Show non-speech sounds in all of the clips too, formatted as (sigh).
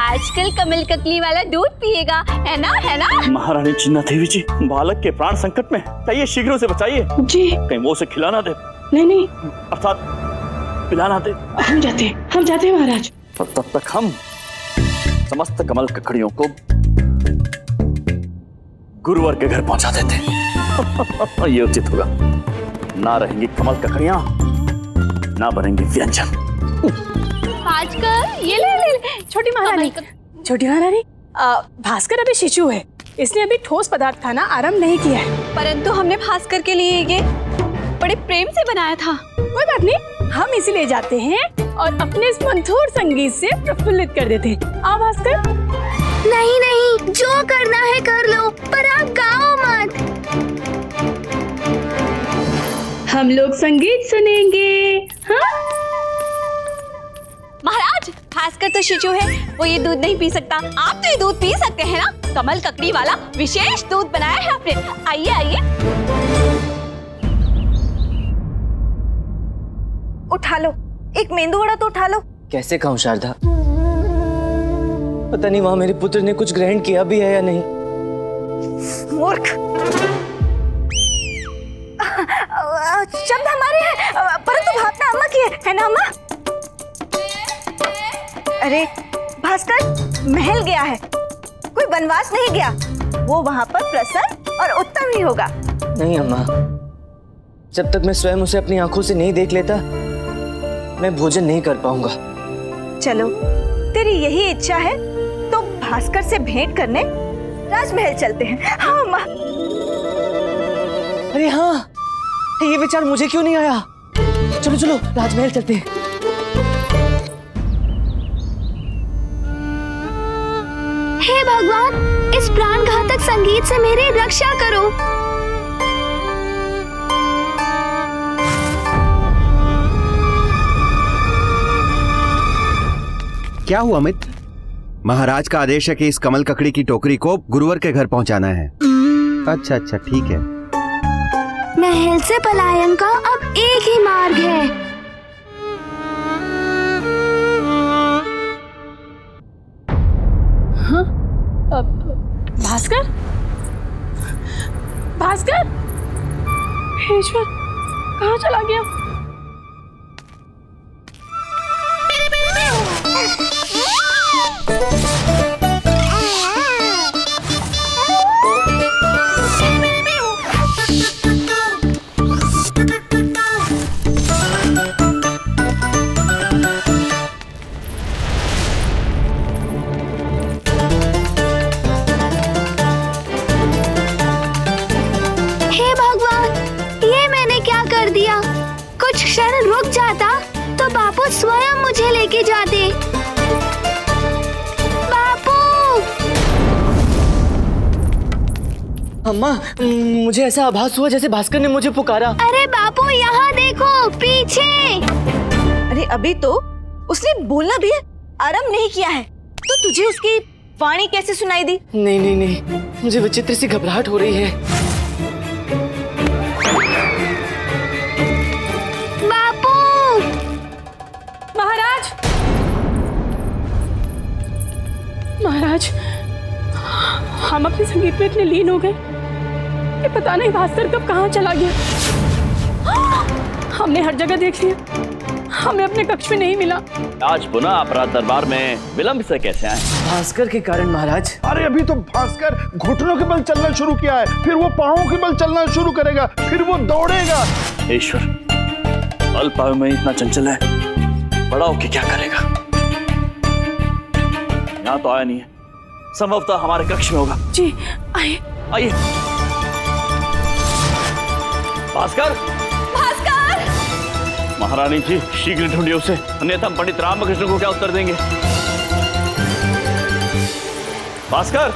आजकल कमल ककली वाला दूध पिएगा है ना है ना? महारानी चिन्ना देवी जी बालक के प्राण संकट में चाहिए शीघ्र उसे बचाइए। जी। कहीं वो उसे खिलाना दे। नहीं नहीं। अर्थात पिलाना दे। हम जाते हैं हम जाते हैं महाराज। और तब तक हम समस्त कमल ककड़ियों को गुरुवर के घर पहुँचा देते (laughs) ये उचित होगा। ना रहेंगी कमल ककड़ियाँ ना बनेंगे व्यंजन। आजकल? ये ले ले। छोटी महारानी छोटी महारानी भास्कर अभी शिशु है इसने अभी ठोस पदार्थ खाना आरंभ नहीं किया है। परंतु हमने भास्कर के लिए ये बड़े प्रेम से बनाया था। कोई बात नहीं हम इसे ले जाते हैं और अपने इस मधुर संगीत से प्रफुल्लित कर देते हैं। आ भास्कर। नहीं नहीं जो करना है कर लो पर आप गाओ मत। हम लोग संगीत सुनेंगे हाँ? महाराज भास्कर तो शिशु है। वो ये दूध नहीं पी सकता। आप तो ये दूध पी सकते हैं ना? कमल ककड़ी वाला विशेष दूध बनाया है आपने। आइए आइए। उठा लो। एक मेंदू वड़ा तो उठा लो। कैसे खाऊं शारदा? पता नहीं वहाँ मेरे पुत्र ने कुछ ग्रहण किया भी है या नहीं। मूर्ख। शब्द हमारे हैं। परंतु भावना अम्मा की है है ना अम्मा? अरे भास्कर महल गया है। कोई बनवास नहीं गया। वो वहाँ पर प्रसन्न और उत्तम ही होगा। नहीं अम्मा। जब तक मैं स्वयं उसे अपनी आँखों से नहीं देख लेता मैं भोजन नहीं कर पाऊँगा। चलो तेरी यही इच्छा है तो भास्कर से भेंट करने राजमहल चलते हैं। हाँ अम्मा। अरे हाँ ये विचार मुझे क्यों नहीं आया? चलो चलो राजमहल चलते हैं। भगवान इस प्राण घातक संगीत से मेरी रक्षा करो। क्या हुआ अमित महाराज का आदेश है कि इस कमल ककड़ी की टोकरी को गुरुवर के घर पहुंचाना है। अच्छा अच्छा ठीक है। महल से पलायन का अब एक हे ईश्वर कहाँ चला गया? अम्मा मुझे ऐसा आभास हुआ जैसे भास्कर ने मुझे पुकारा। अरे बापू यहाँ देखो पीछे। अरे अभी तो उसने बोलना भी आरंभ नहीं किया है। तो तुझे उसकी वाणी कैसे सुनाई दी? नहीं नहीं नहीं मुझे विचित्र सी घबराहट हो रही है। बापू! महाराज! महाराज हम अपने संगीत में इतने लीन हो गए। कि पता नहीं भास्कर कब कहाँ चला गया। हमने हर जगह देख लिया। हमें अपने कक्ष में नहीं मिला। आज पुनः अपराध दरबार में विलंब से कैसे आए? भास्कर के कारण महाराज। अरे अभी तो भास्कर घुटनों के बल चलना शुरू किया है फिर वो पाँवों के बल चलना शुरू करेगा फिर वो दौड़ेगा। ईश्वर अल्प आयु में इतना चंचल है बड़ा होके क्या करेगा? यहाँ तो आया नहीं है। संभवतः हमारे कक्ष में होगा। जी आइए। आइए। भास्कर? भास्कर! महारानी जी शीघ्र ढूंढिए उसे। अन्यथा हम पंडित रामकृष्ण को क्या उत्तर देंगे? भास्कर!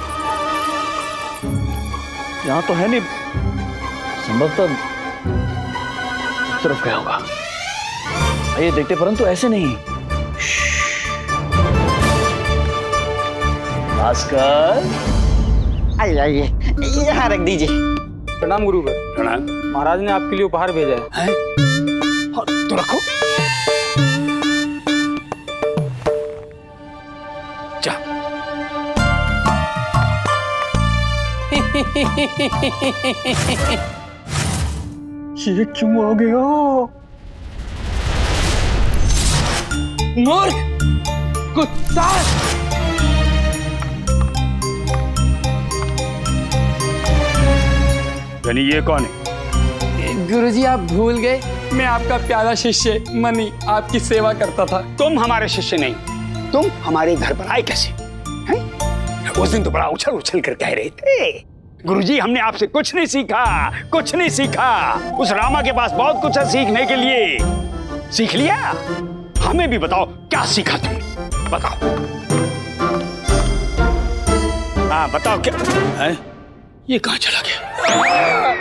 यहाँ तो है नहीं। संभवतः तरफ़ गया होगा। आइए देखते परंतु ऐसे नहीं। भास्कर! आइए आइए। यहाँ रख दीजिए। प्रणाम गुरु प्रणाम। महाराज ने आपके लिए उपहार भेजा है, है? तो रखो। जा। (laughs) ये क्यों आ गया? मूर्ख कुत्ता! यानी ये कौन है? गुरुजी आप भूल गए। मैं आपका प्यारा शिष्य मनी आपकी सेवा करता था। तुम हमारे शिष्य नहीं। तुम हमारे घर पर आए कैसे? हैं? उस दिन तो बड़ा उछल उछल कर कह रहे थे। गुरुजी हमने आपसे कुछ नहीं सीखा कुछ नहीं सीखा। उस रामा के पास बहुत कुछ है सीखने के लिए। सीख लिया? हमें भी बताओ क्या सीखा तुमने? बताओ। हाँ बताओ क्या? है? ये कहाँ चला गया?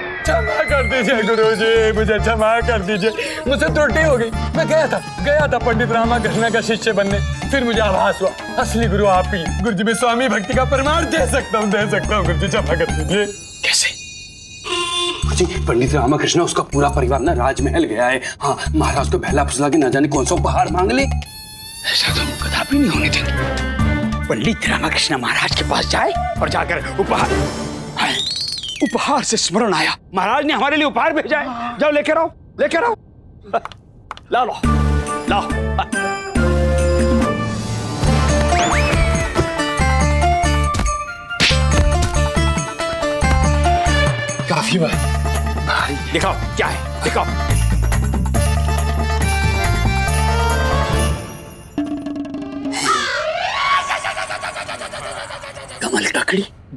कर दीजिए गुरुजी मुझे क्षमा कर दीजिए। मुझसे त्रुटि हो गई। मैं गया था गया था पंडित रामा कृष्ण का शिष्य बनने। फिर मुझे आभास हुआ। असली गुरु आप ही हैं। गुरुजी मैं स्वामी भक्ति का प्रमाण दे सकता हूँ दे सकता हूँ। गुरुजी क्षमा कर दीजिए। जी पंडित रामाकृष्ण उसका पूरा परिवार ना राजमहल गया है। हाँ महाराज को बहला फुसला के ना जाने कौन सा उपहार मांग ले। ऐसा तो कदापि नहीं होने देंगे। पंडित रामाकृष्ण महाराज के पास जाए और जाकर उपहार हाय, उपहार से स्मरण आया। महाराज ने हमारे लिए उपहार भेजा है। जाओ लेकर आओ लेकर आओ ला लो लाओ काफ़ी बात दिखाओ क्या है? दिखाओ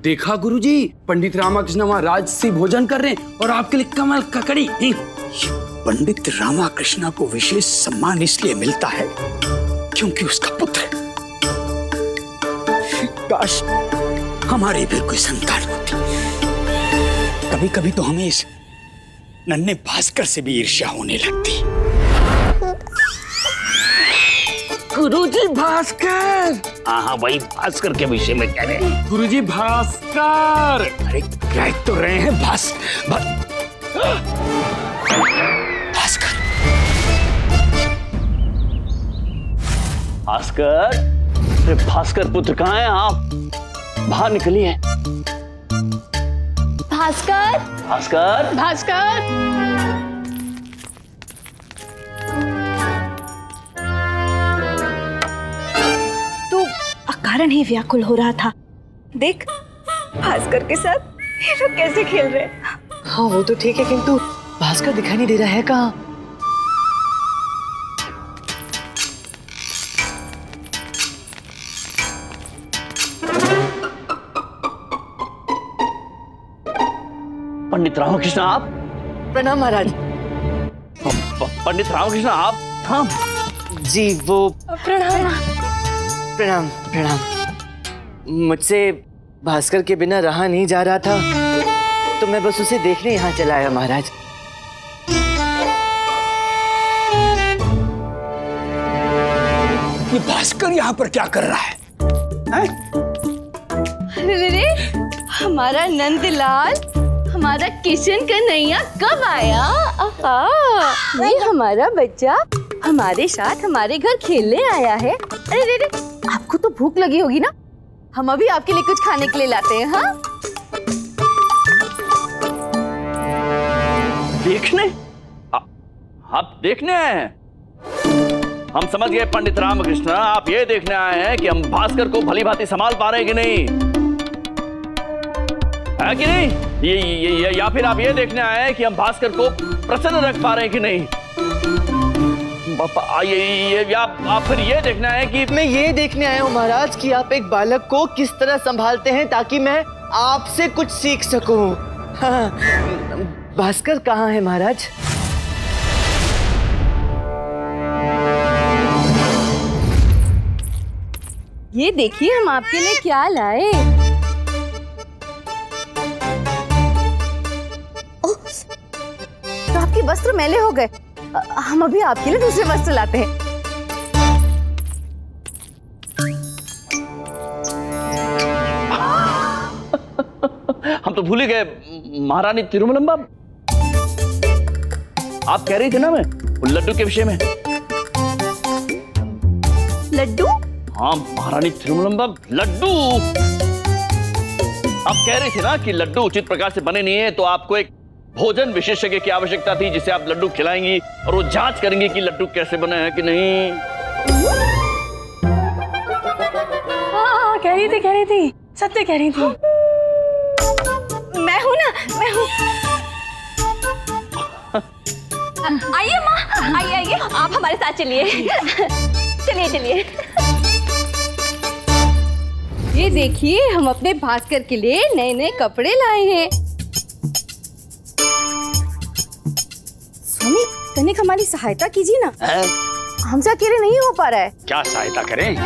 देखा गुरुजी, पंडित रामाकृष्ण वहाँ राजसी भोजन कर रहे हैं और आपके लिए कमल ककड़ी पंडित रामाकृष्ण को विशेष सम्मान इसलिए मिलता है क्योंकि उसका पुत्र काश हमारी भी कोई संतान होती। कभी कभी तो हमें इस नन्हे भास्कर से भी ईर्ष्या होने लगती। गुरुजी भास्कर। हाँ हाँ वही भास्कर के विषय में कह रहे हैं। गुरुजी भास्कर। अरे कह तो रहे हैं भास भा... भास्कर। भास्कर? अरे भास्कर पुत्र कहाँ हैं आप? बाहर निकली निकलिए भास्कर? भास्कर? भास्कर? अकारण ही व्याकुल हो रहा था। देख भास्कर के साथ ये लोग कैसे खेल रहे हाँ? वो तो ठीक है किंतु भास्कर दिखाई नहीं दे रहा है कहाँ? पंडित रामकृष्ण आप? प्रणाम महाराज। पंडित रामकृष्ण आप? हाँ। जी वो प्रणाम। प्रणाम प्रणाम। मुझसे भास्कर के बिना रहा नहीं जा रहा था। तो मैं बस उसे देखने यहाँ चला आया महाराज। ये भास्कर यहाँ पर क्या कर रहा है, हैं? अरे रे हमारा नंदलाल हमारा किशन कन्हैया कब आया? आहा ये हमारा बच्चा हमारे साथ हमारे घर खेलने आया है। अरे रे रे आपको तो भूख लगी होगी ना? हम अभी आपके लिए कुछ खाने के लिए लाते हैं हाँ? देखने? आ- आप देखने आए हैं? हम समझ गए पंडित रामकृष्ण आप ये देखने आए हैं कि हम भास्कर को भली भांति संभाल पा रहे कि नहीं? है कि नहीं? ये, ये, ये या फिर आप ये देखने आए हैं कि हम भास्कर को प्रसन्न रख पा रहे हैं कि नहीं? ये, ये, या आप फिर ये देखना है कि मैं ये देखने आया हूँ महाराज कि आप एक बालक को किस तरह संभालते हैं ताकि मैं आपसे कुछ सीख सकूँ। हाँ, भास्कर कहाँ है महाराज? ये देखिए हम आपके लिए क्या लाए। तो आपके वस्त्र मैले हो गए। हम अभी आपके लिए दूसरे वस्त्र लाते हैं। हम तो भूल ही गए महारानी तिरुमलम्बा आप कह रही थी ना मैं लड्डू के विषय में। लड्डू? हाँ महारानी तिरुमलम्बा लड्डू। आप कह रही थी ना कि लड्डू उचित प्रकार से बने नहीं है तो आपको एक भोजन विशेषज्ञ की आवश्यकता थी जिसे आप लड्डू खिलाएँगी और वो जाँच करेंगी कि लड्डू कैसे बने हैं कि नहीं। हाँ कह रही थी कह रही थी। सत्य कह रही थी। मैं हूँ ना मैं हूँ। आइए माँ आइए आइए। आप हमारे साथ चलिए। चलिए चलिए। ये देखिए हम अपने भास्कर के लिए नए नए कपड़े लाए हैं। स्वामी तनिक हमारी सहायता कीजिए ना। हमसे अकेले नहीं हो पा रहा है। क्या सहायता करें?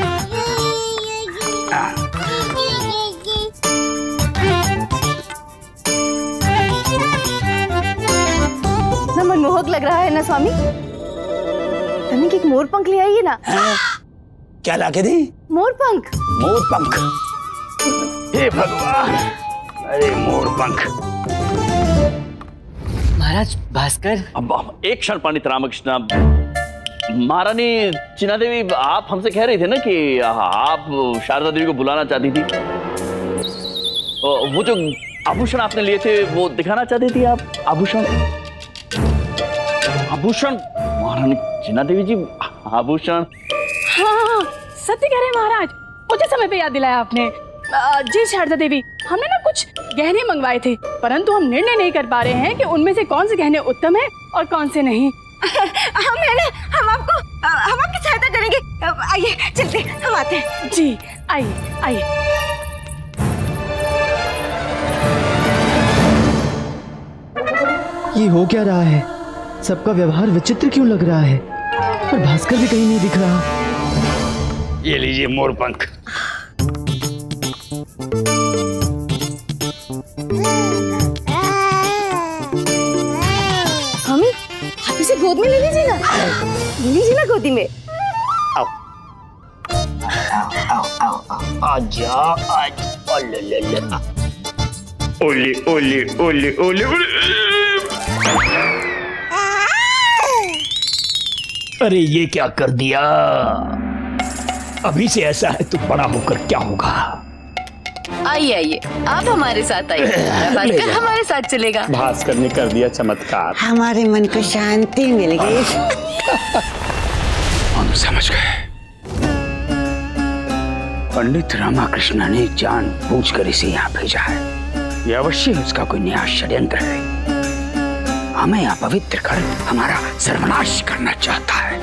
ना मनमोहक लग रहा है ना स्वामी? तनिक एक मोर पंख ले आइए ना। क्या ला के दी? मोर पंख। मोर पंख। हे भगवान। अरे मोर पंख। महाराज भास्कर। अब अब एक क्षण पंडित रामकृष्ण महारानी चिना देवी आप हमसे कह रही थे ना कि आप शारदा देवी को बुलाना चाहती थी। वो जो आभूषण आपने लिए थे वो दिखाना चाहती थी आप? आभूषण? आभूषण? महारानी चिना देवी जी आभूषण। हाँ हाँ सत्य कह रहे महाराज। मुझे समय पे याद दिलाया आपने। जी शारदा देवी हमने ना कुछ गहने मंगवाए थे परंतु हम निर्णय नहीं कर पा रहे हैं कि उनमें से कौन से गहने उत्तम है और कौन से नहीं। (laughs) हम है ना हम आपको हम आपकी सहायता करेंगे। आइए चलते हम आते हैं। जी आइए आइए। ये हो क्या रहा है? सबका व्यवहार विचित्र क्यों लग रहा है? और भास्कर भी कहीं नहीं दिख रहा। ये लीजिए मोर लीजिए ना गोदी में। आओ। आओ आओ आजा आज ओले ओले ओले ओले ओले। अरे, ये क्या कर दिया? अभी से ऐसा है तो बड़ा होकर क्या होगा? आइए आइए। आप हमारे साथ आइए। (clears throat) भास्कर हमारे साथ चलेगा। भास्कर ने कर दिया चमत्कार। हमारे मन को शांति मिल गई। (laughs) हम समझ गए। पंडित रामाकृष्ण ने जान बूझ कर इसे यहाँ भेजा है। ये अवश्य उसका कोई नया षड्यंत्र है। हमें अपवित्र कर हमारा सर्वनाश करना चाहता है।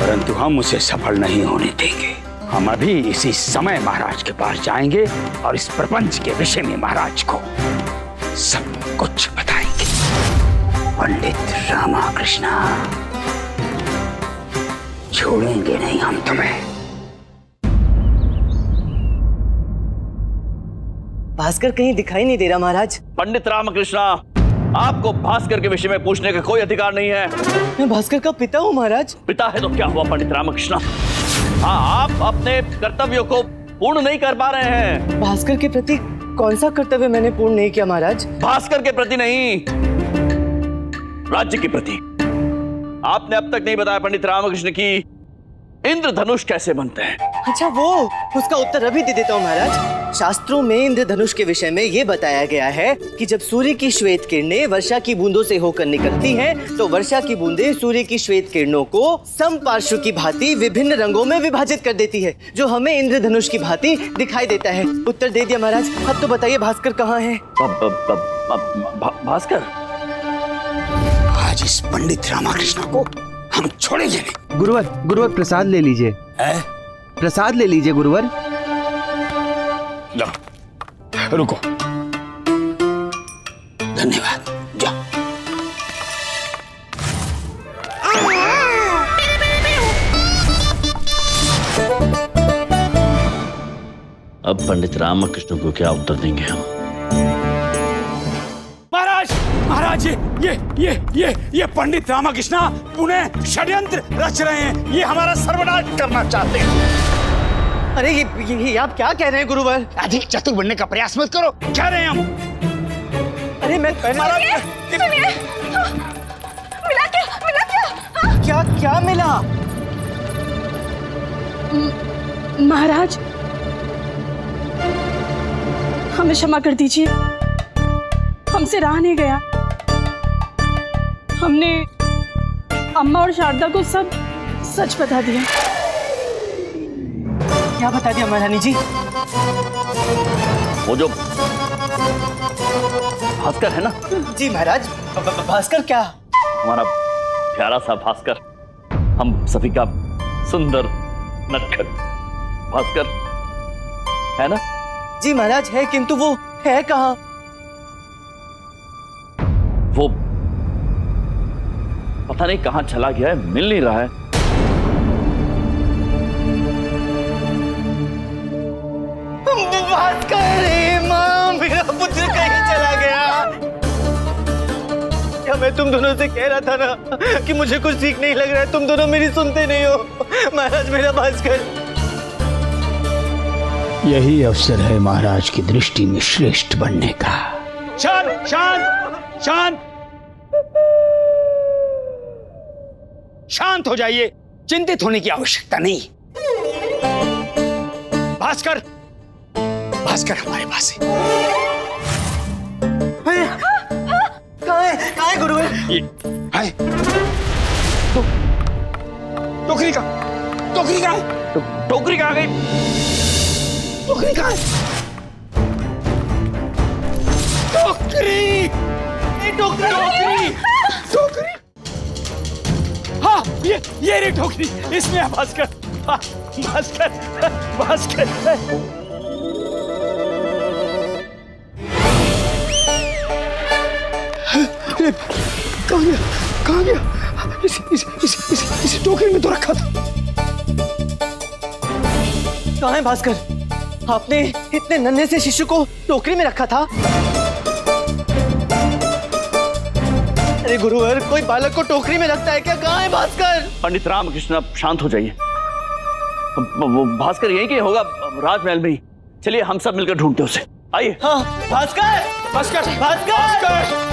परंतु हम उसे सफल नहीं होने देंगे। हम अभी इसी समय महाराज के पास जाएँगे और इस प्रपंच के विषय में महाराज को सब कुछ बताएँगे। पंडित रामाकृष्ण छोड़ेंगे नहीं हम तुम्हें। भास्कर कहीं दिखाई नहीं दे रहा महाराज। पंडित रामकृष्ण आपको भास्कर के विषय में पूछने का कोई अधिकार नहीं है। मैं भास्कर का पिता हूँ महाराज। पिता है तो क्या हुआ पंडित रामकृष्ण? हाँ आप अपने कर्तव्यों को पूर्ण नहीं कर पा रहे हैं। भास्कर के प्रति कौन सा कर्तव्य मैंने पूर्ण नहीं किया महाराज? भास्कर के प्रति नहीं राज्य के प्रति। आपने अब तक नहीं बताया पंडित रामकृष्ण की इंद्रधनुष कैसे बनते हैं? अच्छा वो उसका उत्तर अभी दे देता हूँ महाराज। शास्त्रों में इंद्रधनुष के विषय में ये बताया गया है कि जब सूर्य की श्वेत किरणें वर्षा की बूंदों से होकर निकलती हैं, तो वर्षा की बूंदें सूर्य की श्वेत किरणों को समपार्श्व की भांति विभिन्न रंगों में विभाजित कर देती है जो हमें इंद्रधनुष की भांति दिखाई देता है। उत्तर दे दिया महाराज। अब तो बताइए भास्कर कहाँ है? भास्कर? आज इस पंडित रामाकृष्ण को हम छोड़ेंगे नहीं। गुरुवर गुरुवर प्रसाद ले लीजिए। प्रसाद ले लीजिए गुरुवर। लो रुको। धन्यवाद जा अब पंडित रामकृष्ण को क्या उत्तर देंगे हम? ये ये ये ये ये पंडित रामाकृष्ण उन्हें षड्यंत्र रच रहे हैं। ये हमारा सर्वनाश करना चाहते हैं। अरे ये, ये, ये आप क्या कह रहे हैं गुरुवर? अधिक चतुर बनने का प्रयास मत करो। कह रहे हैं हम। अरे मैं सुनिए मिला क्या मिला क्या? हा? क्या क्या मिला? महाराज हमें क्षमा कर दीजिए। हमसे रहा नहीं गया। हमने अम्मा और शारदा को सब सच बता दिया। क्या बता दिया महारानी जी? वो जो भास्कर है ना? जी महाराज भास्कर क्या? हमारा प्यारा सा भास्कर हम सभी का सुंदर नटखट भास्कर है ना? जी महाराज है किंतु वो है कहाँ? पता नहीं कहाँ चला गया है मिल नहीं रहा है। मेरा पुत्र कहीं चला गया। क्या मैं तुम दोनों से कह रहा था ना कि मुझे कुछ ठीक नहीं लग रहा है? तुम दोनों मेरी सुनते नहीं हो। महाराज मेरा भास्कर यही अवसर है महाराज की दृष्टि में श्रेष्ठ बनने का। शांत शांत शांत। शांत हो जाइए। चिंतित होने की आवश्यकता नहीं। भास्कर भास्कर हमारे पास है। कहाँ है? कहाँ है गुरुवर? हाय। तो, टोकरी का टोकरी कहाँ है। तो, टोकरी कहाँ गई? टोकरी कहाँ है? टोकरी! टोकरी टोकरी टोकरी। हाँ ये ये रे टोकरी इसमें है भास्कर। हाँ, भास्कर भास्कर। कहाँ गया? कहाँ गया? इस इस इस इस, इस टोकरी में तो रखा था। कहाँ है भास्कर? आपने इतने नन्हे से शिशु को टोकरी में रखा था? अरे गुरुवर कोई बालक को टोकरी में रखता है क्या? कहाँ है भास्कर? पंडित रामकृष्ण आप शांत हो जाइए। वो- भास्कर यही के होगा राजमहल में ही। चलिए हम सब मिलकर ढूंढते उसे। आइए। हाँ भास्कर! भास्कर! भास्कर!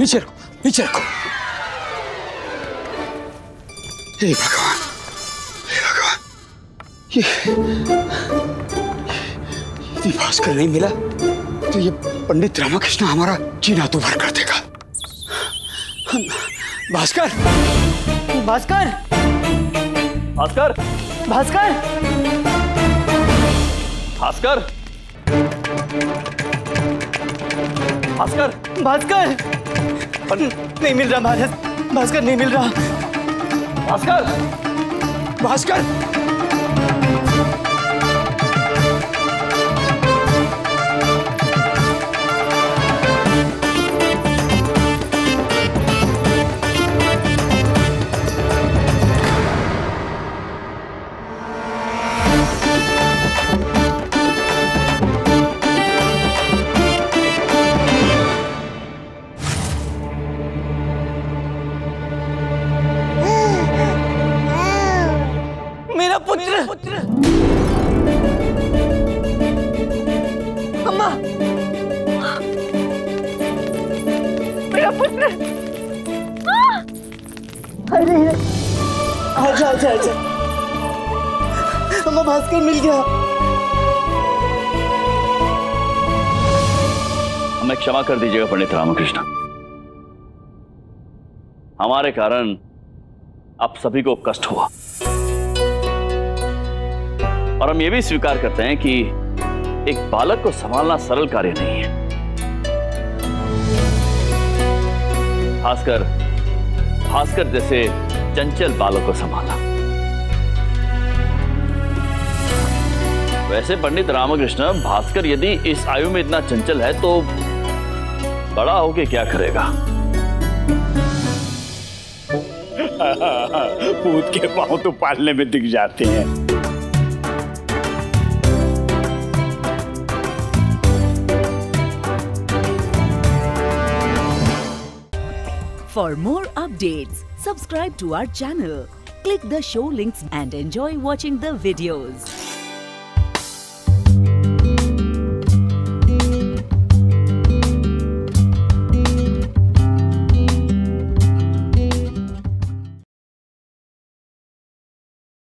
नीचे रखो नीचे रखो। हे हे भगवान। ये यदि भास्कर नहीं मिला तो ये पंडित रामकृष्ण हमारा जीना तो भर कर देगा। भास्कर! भास्कर! भास्कर! भास्कर! भास्कर! भास्कर! भास्कर! नहीं मिल रहा महाराज भास्कर नहीं मिल रहा। भास्कर! भास्कर! अम्मा भास्कर मिल गया। हमें क्षमा कर दीजिएगा, पंडित रामकृष्ण। हमारे कारण आप सभी को कष्ट हुआ। और हम ये भी स्वीकार करते हैं कि एक बालक को संभालना सरल कार्य नहीं है। खासकर खासकर जैसे चंचल बालक को संभाला वैसे पंडित रामकृष्ण भास्कर यदि इस आयु में इतना चंचल है तो बड़ा होके क्या करेगा? (laughs) पूत के पाँव तो पालने में दिख जाते हैं। For more update subscribe to our channel click the show links and enjoy watching the videos